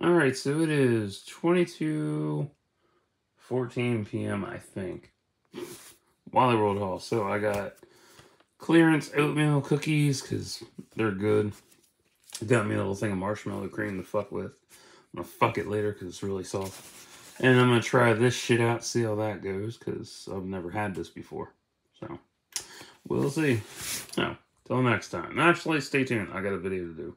All right, so it is 22 14 p.m. I think. Wally World haul. So I got clearance oatmeal cookies because they're good. Got me a little thing of marshmallow cream to fuck with. I'm gonna fuck it later because it's really soft. And I'm gonna try this shit out, see how that goes, because I've never had this before. So we'll see. No, till next time. Actually, stay tuned. I got a video to do.